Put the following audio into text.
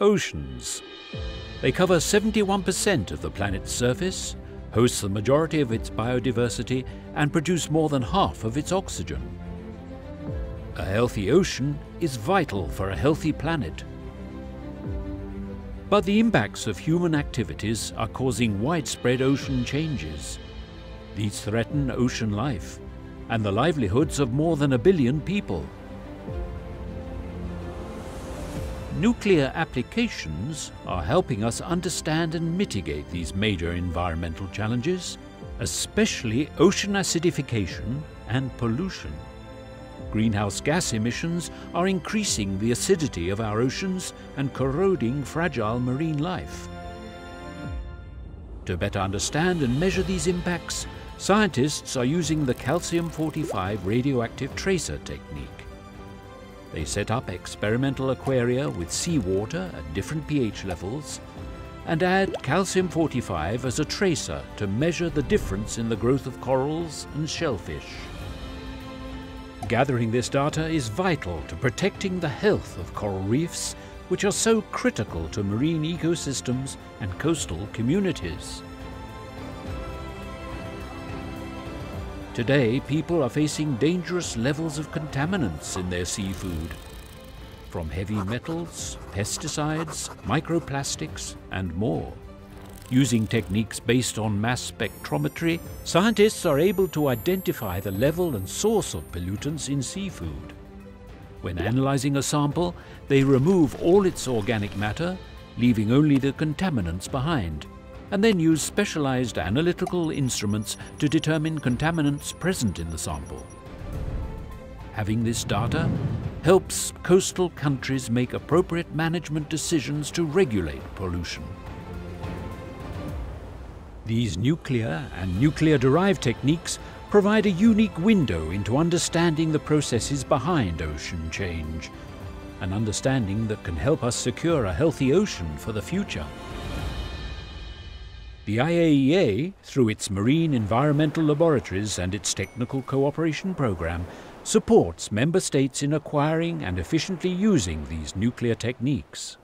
oceans. They cover 71% of the planet's surface, host the majority of its biodiversity, and produce more than half of its oxygen. A healthy ocean is vital for a healthy planet. But the impacts of human activities are causing widespread ocean changes. These threaten ocean life and the livelihoods of more than a billion people. Nuclear applications are helping us understand and mitigate these major environmental challenges, especially ocean acidification and pollution. Greenhouse gas emissions are increasing the acidity of our oceans and corroding fragile marine life. To better understand and measure these impacts, scientists are using the calcium-45 radioactive tracer technique. They set up experimental aquaria with seawater at different pH levels and add calcium-45 as a tracer to measure the difference in the growth of corals and shellfish. Gathering this data is vital to protecting the health of coral reefs, which are so critical to marine ecosystems and coastal communities. Today, people are facing dangerous levels of contaminants in their seafood. From heavy metals, pesticides, microplastics, and more. Using techniques based on mass spectrometry, scientists are able to identify the level and source of pollutants in seafood. When analyzing a sample, they remove all its organic matter, leaving only the contaminants behind and then use specialized analytical instruments to determine contaminants present in the sample. Having this data helps coastal countries make appropriate management decisions to regulate pollution. These nuclear and nuclear-derived techniques provide a unique window into understanding the processes behind ocean change, an understanding that can help us secure a healthy ocean for the future. The IAEA, through its marine environmental laboratories and its technical cooperation program, supports member states in acquiring and efficiently using these nuclear techniques.